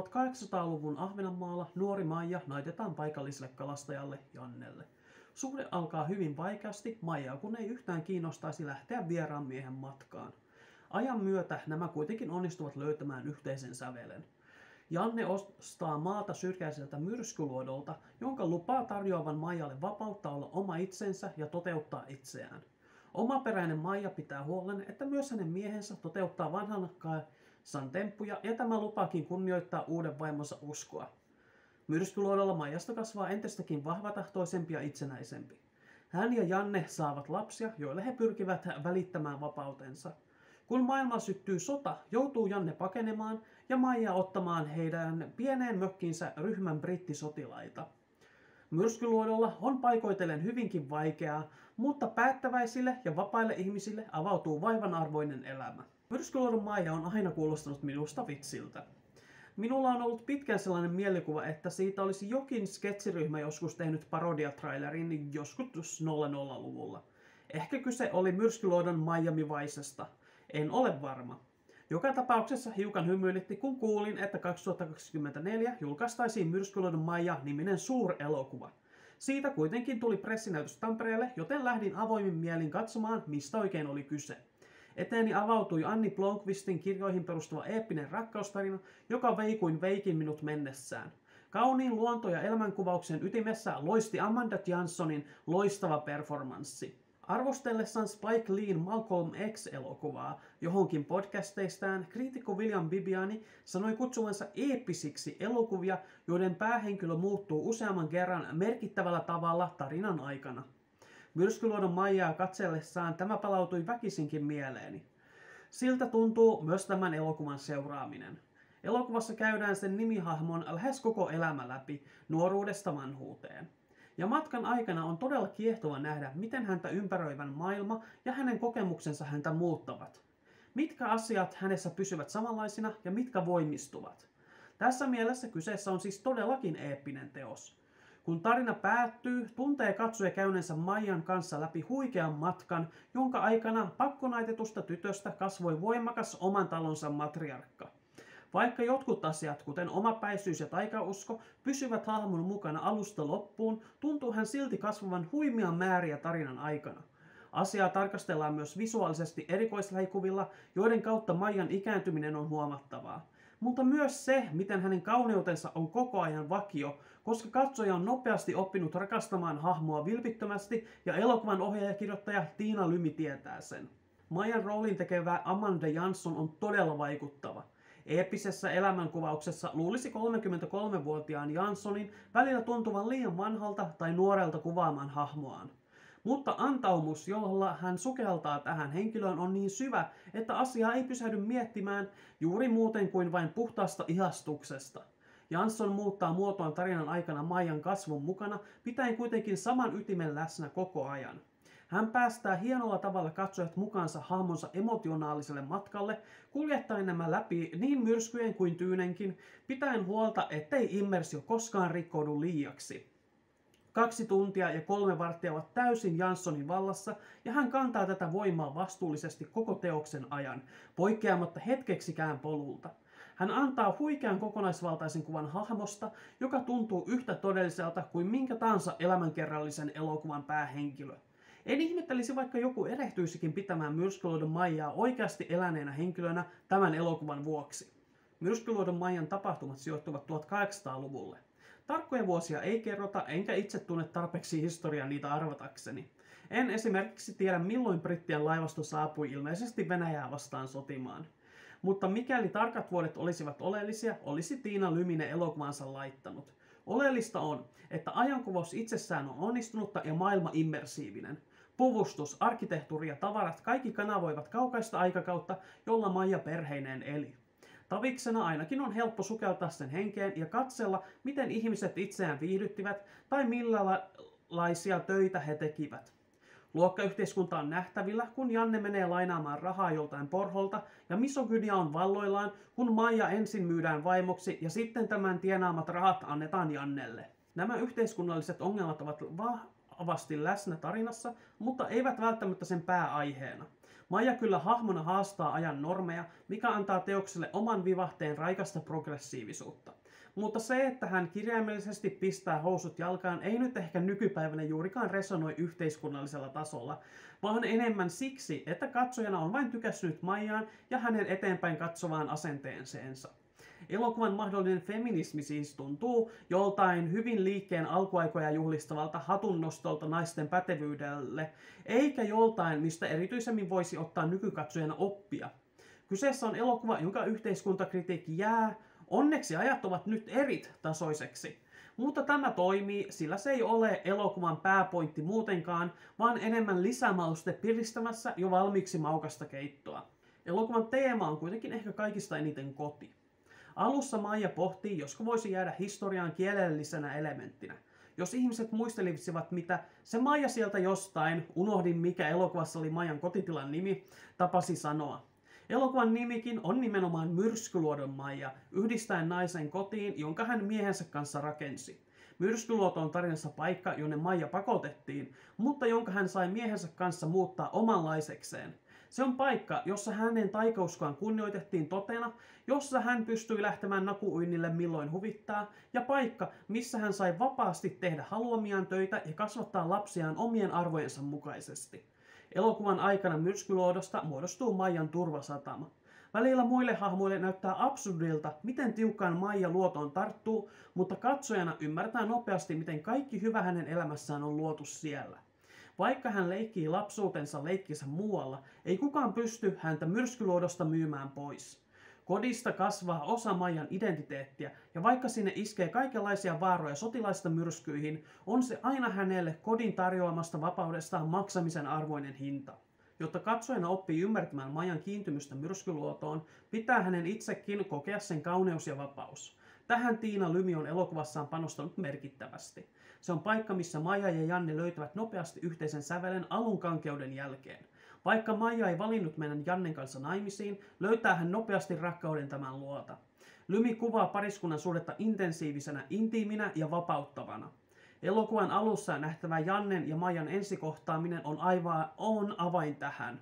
1800-luvun Ahvenanmaalla nuori Maija naitetaan paikalliselle kalastajalle Jannelle. Suhde alkaa hyvin vaikeasti, Maijaa kun ei yhtään kiinnostaisi lähteä vieraan miehen matkaan. Ajan myötä nämä kuitenkin onnistuvat löytämään yhteisen sävelen. Janne ostaa maata syrjäiseltä myrskyluodolta, jonka lupaa tarjoavan Maijalle vapautta olla oma itsensä ja toteuttaa itseään. Omaperäinen Maija pitää huolen, että myös hänen miehensä toteuttaa vanhan kansan temppuja ja tämä lupaakin kunnioittaa uuden vaimonsa uskoa. Myrskyluodolla Maijasta kasvaa entistäkin vahvatahtoisempi ja itsenäisempi. Hän ja Janne saavat lapsia, joille he pyrkivät välittämään vapautensa. Kun maailma syttyy sota, joutuu Janne pakenemaan ja Maija ottamaan heidän pieneen mökkinsä ryhmän brittisotilaita. Myrskyluodolla on paikoitellen hyvinkin vaikeaa, mutta päättäväisille ja vapaille ihmisille avautuu vaivanarvoinen elämä. Myrskyluodon Maija on aina kuulostanut minusta vitsiltä. Minulla on ollut pitkään sellainen mielikuva, että siitä olisi jokin sketsiryhmä joskus tehnyt parodiatrailerin joskus 00-luvulla. Ehkä kyse oli Myrskyluodon Miami Viceesta. En ole varma. Joka tapauksessa hiukan hymyilytti, kun kuulin, että 2024 julkaistaisiin Myrskyluodon Maija-niminen suurelokuva. Siitä kuitenkin tuli pressinäytös Tampereelle, joten lähdin avoimin mielin katsomaan, mistä oikein oli kyse. Eteeni avautui Anni Blomqvistin kirjoihin perustuva eeppinen rakkaustarina, joka vei kuin veikin minut mennessään. Kauniin luonto- ja elämänkuvauksen ytimessä loisti Amanda Janssonin loistava performanssi. Arvostellessaan Spike Leen Malcolm X-elokuvaa johonkin podcasteistaan, kriitikko William Bibiani sanoi kutsuvansa eeppisiksi elokuvia, joiden päähenkilö muuttuu useamman kerran merkittävällä tavalla tarinan aikana. Myrskyluodon Maijaa katsellessaan tämä palautui väkisinkin mieleeni. Siltä tuntuu myös tämän elokuvan seuraaminen. Elokuvassa käydään sen nimihahmon lähes koko elämä läpi, nuoruudesta vanhuuteen. Ja matkan aikana on todella kiehtova nähdä, miten häntä ympäröivän maailma ja hänen kokemuksensa häntä muuttavat. Mitkä asiat hänessä pysyvät samanlaisina ja mitkä voimistuvat. Tässä mielessä kyseessä on siis todellakin eeppinen teos. Kun tarina päättyy, tuntee katsoja käyneensä Maijan kanssa läpi huikean matkan, jonka aikana pakkonaitetusta tytöstä kasvoi voimakas oman talonsa matriarkka. Vaikka jotkut asiat, kuten omapäisyys ja taikausko, pysyvät hahmon mukana alusta loppuun, tuntuu hän silti kasvavan huimia määriä tarinan aikana. Asiaa tarkastellaan myös visuaalisesti erikoisläikuvilla, joiden kautta Maijan ikääntyminen on huomattavaa. Mutta myös se, miten hänen kauneutensa on koko ajan vakio, koska katsoja on nopeasti oppinut rakastamaan hahmoa vilpittömästi ja elokuvan ohjaajakirjoittaja Tiina Lymi tietää sen. Maijan roolin tekevä Amanda Jansson on todella vaikuttava. Eeppisessä elämänkuvauksessa luulisi 33-vuotiaan Janssonin välillä tuntuvan liian vanhalta tai nuorelta kuvaamaan hahmoaan. Mutta antaumus, jolla hän sukeltaa tähän henkilöön, on niin syvä, että asiaa ei pysähdy miettimään juuri muuten kuin vain puhtaasta ihastuksesta. Jansson muuttaa muotoaan tarinan aikana Maijan kasvun mukana, pitäen kuitenkin saman ytimen läsnä koko ajan. Hän päästää hienolla tavalla katsojat mukaansa hahmonsa emotionaaliselle matkalle, kuljettaen nämä läpi niin myrskyjen kuin tyynenkin, pitäen huolta, ettei immersio koskaan rikkoudu liiaksi. Kaksi tuntia ja kolme varttia ovat täysin Janssonin vallassa, ja hän kantaa tätä voimaa vastuullisesti koko teoksen ajan, poikkeamatta hetkeksikään polulta. Hän antaa huikean kokonaisvaltaisen kuvan hahmosta, joka tuntuu yhtä todelliselta kuin minkä tahansa elämänkerrallisen elokuvan päähenkilö. En ihmettelisi, vaikka joku erehtyisikin pitämään Myrskyluodon Maijaa oikeasti eläneenä henkilönä tämän elokuvan vuoksi. Myrskyluodon Maijan tapahtumat sijoittuvat 1800-luvulle. Tarkkoja vuosia ei kerrota, enkä itse tunne tarpeeksi historiaa niitä arvatakseni. En esimerkiksi tiedä milloin brittien laivasto saapui ilmeisesti Venäjää vastaan sotimaan. Mutta mikäli tarkat vuodet olisivat oleellisia, olisi Tiina Lyminen elokuvansa laittanut. Oleellista on, että ajankuvaus itsessään on onnistunutta ja maailma immersiivinen. Puvustus, arkkitehtuuri ja tavarat kaikki kanavoivat kaukaista aikakautta, jolla Maija perheineen eli. Taviksena ainakin on helppo sukeltaa sen henkeen ja katsella, miten ihmiset itseään viihdyttivät tai millaisia töitä he tekivät. Luokkayhteiskunta on nähtävillä, kun Janne menee lainaamaan rahaa joltain porholta, ja misogynia on valloillaan, kun Maija ensin myydään vaimoksi ja sitten tämän tienaamat rahat annetaan Jannelle. Nämä yhteiskunnalliset ongelmat ovat vahvasti läsnä tarinassa, mutta eivät välttämättä sen pääaiheena. Maija kyllä hahmona haastaa ajan normeja, mikä antaa teokselle oman vivahteen raikasta progressiivisuutta. Mutta se, että hän kirjaimellisesti pistää housut jalkaan, ei nyt ehkä nykypäivänä juurikaan resonoi yhteiskunnallisella tasolla, vaan enemmän siksi, että katsojana on vain tykästynyt Maijaan ja hänen eteenpäin katsovaan asenteeseensa. Elokuvan mahdollinen feminismi siis tuntuu joltain hyvin liikkeen alkuaikoja juhlistavalta hatunnostolta naisten pätevyydelle, eikä joltain, mistä erityisemmin voisi ottaa nykykatsojana oppia. Kyseessä on elokuva, jonka yhteiskuntakritiikki jää, onneksi ajat ovat nyt erit tasoiseksi. Mutta tämä toimii, sillä se ei ole elokuvan pääpointti muutenkaan, vaan enemmän lisämauste piristämässä jo valmiiksi maukasta keittoa. Elokuvan teema on kuitenkin ehkä kaikista eniten koti. Alussa Maija pohtii, josko voisi jäädä historiaan kielellisenä elementtinä. Jos ihmiset muistelisivat, mitä se Maija sieltä jostain, unohdin mikä elokuvassa oli Maijan kotitilan nimi, tapasi sanoa. Elokuvan nimikin on nimenomaan Myrskyluodon Maija, yhdistäen naisen kotiin, jonka hän miehensä kanssa rakensi. Myrskyluoto on tarinassa paikka, jonne Maija pakotettiin, mutta jonka hän sai miehensä kanssa muuttaa omanlaisekseen – se on paikka, jossa hänen taikauskoaan kunnioitettiin totena, jossa hän pystyi lähtemään nakuuinnille milloin huvittaa, ja paikka, missä hän sai vapaasti tehdä haluamiaan töitä ja kasvattaa lapsiaan omien arvojensa mukaisesti. Elokuvan aikana myrskyluodosta muodostuu Maijan turvasatama. Välillä muille hahmoille näyttää absurdilta, miten tiukkaan Maija luotoon tarttuu, mutta katsojana ymmärtää nopeasti, miten kaikki hyvä hänen elämässään on luotu siellä. Vaikka hän leikkii lapsuutensa leikkinsä muualla, ei kukaan pysty häntä myrskyluodosta myymään pois. Kodista kasvaa osa Maijan identiteettiä, ja vaikka sinne iskee kaikenlaisia vaaroja sotilaista myrskyihin, on se aina hänelle kodin tarjoamasta vapaudestaan maksamisen arvoinen hinta. Jotta katsojana oppii ymmärtämään Maijan kiintymystä myrskyluotoon, pitää hänen itsekin kokea sen kauneus ja vapaus. Tähän Tiina Lymi on elokuvassaan panostanut merkittävästi. Se on paikka, missä Maija ja Janne löytävät nopeasti yhteisen sävelen alun kankeuden jälkeen. Vaikka Maija ei valinnut mennä Jannen kanssa naimisiin, löytää hän nopeasti rakkauden tämän luota. Lymi kuvaa pariskunnan suhdetta intensiivisenä, intiiminä ja vapauttavana. Elokuvan alussa nähtävä Jannen ja Maijan ensikohtaaminen on, aivan, on avain tähän.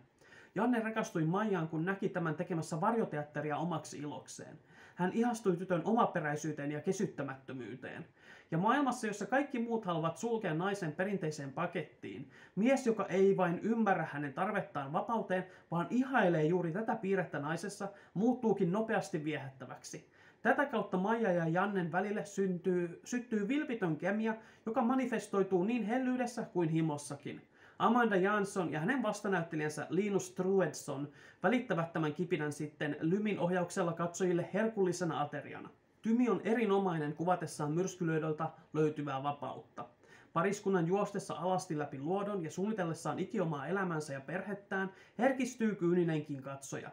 Janne rakastui Maijaan, kun näki tämän tekemässä varjoteatteria omaksi ilokseen. Hän ihastui tytön omaperäisyyteen ja kesyttämättömyyteen. Ja maailmassa, jossa kaikki muut haluavat sulkea naisen perinteiseen pakettiin, mies, joka ei vain ymmärrä hänen tarvettaan vapauteen, vaan ihailee juuri tätä piirrettä naisessa, muuttuukin nopeasti viehättäväksi. Tätä kautta Maija ja Jannen välille syntyy, syttyy vilpitön kemia, joka manifestoituu niin hellyydessä kuin himossakin. Amanda Jansson ja hänen vastanäyttelijänsä Linus Truedsson välittävät tämän kipinän sitten Lymin ohjauksella katsojille herkullisena ateriana. Tymi on erinomainen kuvatessaan myrskylyödolta löytyvää vapautta. Pariskunnan juostessa alasti läpi luodon ja suunnitellessaan ikiomaa elämänsä ja perhettään herkistyy kyyninenkin katsoja.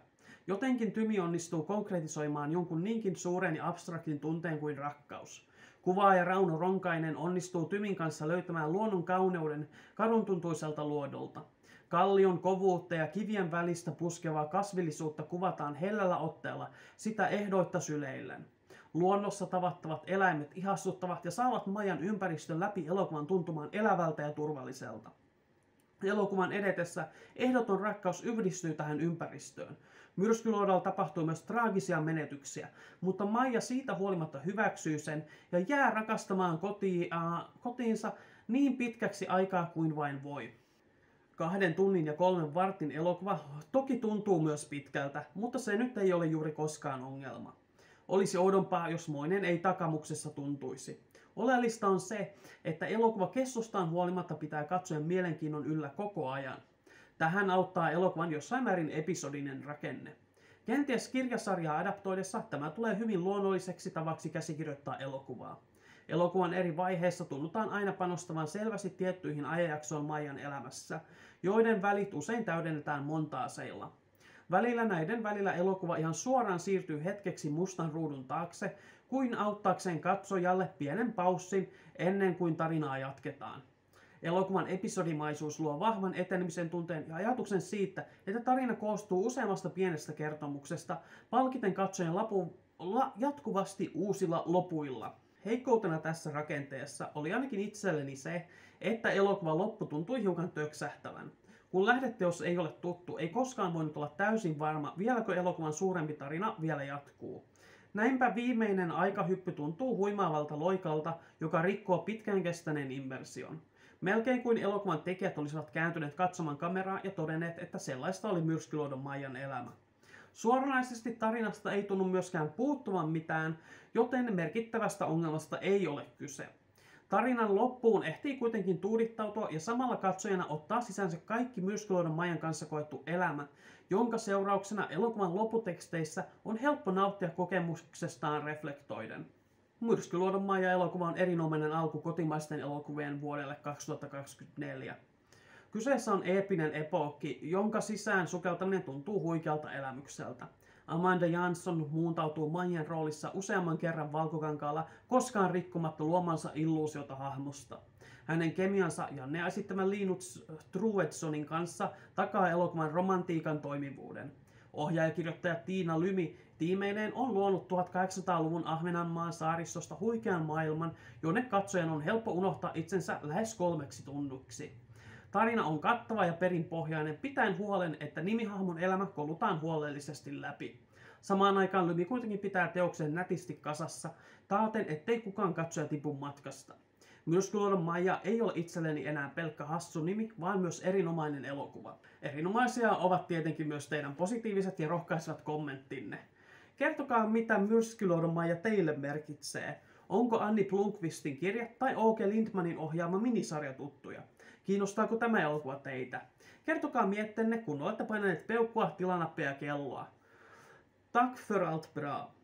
Jotenkin Tymi onnistuu konkretisoimaan jonkun niinkin suuren ja abstraktin tunteen kuin rakkaus. Kuvaaja Rauno Ronkainen onnistuu Tymin kanssa löytämään luonnon kauneuden kaduntuntuiselta luodolta. Kallion kovuutta ja kivien välistä puskevaa kasvillisuutta kuvataan hellällä otteella, sitä ehdoitta syleillen. Luonnossa tavattavat eläimet ihastuttavat ja saavat Majan ympäristön läpi elokuvan tuntumaan elävältä ja turvalliselta. Elokuvan edetessä ehdoton rakkaus yhdistyy tähän ympäristöön. Myrskyluodalla tapahtuu myös traagisia menetyksiä, mutta Maija siitä huolimatta hyväksyy sen ja jää rakastamaan kotiin, äh, kotiinsa niin pitkäksi aikaa kuin vain voi. Kahden tunnin ja kolmen vartin elokuva toki tuntuu myös pitkältä, mutta se nyt ei ole juuri koskaan ongelma. Olisi oudompaa, jos moinen ei takamuksessa tuntuisi. Oleellista on se, että elokuva kessustaan huolimatta pitää katsojan mielenkiinnon yllä koko ajan. Tähän auttaa elokuvan jossain määrin episodinen rakenne. Kenties kirjasarjaa adaptoidessa tämä tulee hyvin luonnolliseksi tavaksi käsikirjoittaa elokuvaa. Elokuvan eri vaiheissa tunnutaan aina panostavan selvästi tiettyihin ajanjaksoon Maijan elämässä, joiden välit usein täydennetään montaaseilla. Välillä näiden välillä elokuva ihan suoraan siirtyy hetkeksi mustan ruudun taakse, kuin auttaakseen katsojalle pienen paussin ennen kuin tarinaa jatketaan. Elokuvan episodimaisuus luo vahvan etenemisen tunteen ja ajatuksen siitä, että tarina koostuu useammasta pienestä kertomuksesta, palkiten katsojen lapu, la, jatkuvasti uusilla lopuilla. Heikkoutena tässä rakenteessa oli ainakin itselleni se, että elokuvan loppu tuntui hiukan töksähtävän. Kun lähdeteos ei ole tuttu, ei koskaan voinut olla täysin varma, vieläkö elokuvan suurempi tarina vielä jatkuu. Näinpä viimeinen aikahyppy tuntuu huimaavalta loikalta, joka rikkoo pitkään kestäneen immersion. Melkein kuin elokuvan tekijät olisivat kääntyneet katsomaan kameraa ja todenneet, että sellaista oli myrskyluodon Maijan elämä. Suoranaisesti tarinasta ei tunnu myöskään puuttuvan mitään, joten merkittävästä ongelmasta ei ole kyse. Tarinan loppuun ehtii kuitenkin tuudittautua ja samalla katsojana ottaa sisänsä kaikki myrskyluodon Maijan kanssa koettu elämä, jonka seurauksena elokuvan loputeksteissä on helppo nauttia kokemuksestaan reflektoiden. Myrskyluodon Maija elokuva on erinomainen alku kotimaisten elokuvien vuodelle 2024. Kyseessä on eeppinen epokki, jonka sisään sukeltaminen tuntuu huikealta elämykseltä. Amanda Jansson muuntautuu Maijan roolissa useamman kerran valkokankaalla, koskaan rikkomatta luomansa illuusiota hahmosta. Hänen kemiansa Janne esittämän Linus Truedsonin kanssa takaa elokuvan romantiikan toimivuuden. Ohjaajakirjoittaja Tiina Lymi tiimeineen on luonut 1800-luvun Ahvenanmaan saaristosta huikean maailman, jonne katsojan on helppo unohtaa itsensä lähes kolmeksi tunnuksi. Tarina on kattava ja perinpohjainen, pitäen huolen, että nimihahmon elämä kolutaan huolellisesti läpi. Samaan aikaan Lymi kuitenkin pitää teoksen nätisti kasassa, taaten ettei kukaan katsoja tipu matkasta. Myrskyluodon Maija ei ole itselleni enää pelkkä hassu nimi, vaan myös erinomainen elokuva. Erinomaisia ovat tietenkin myös teidän positiiviset ja rohkaisevat kommenttinne. Kertokaa, mitä Myrskyluodon Maija teille merkitsee. Onko Anni Plunkvistin kirja tai Åke Lindmanin ohjaama minisarja tuttuja? Kiinnostaako tämä elokuva teitä? Kertokaa miettenne, kun olette painaneet peukkua, tilanappia ja kelloa. Tack för allt bra!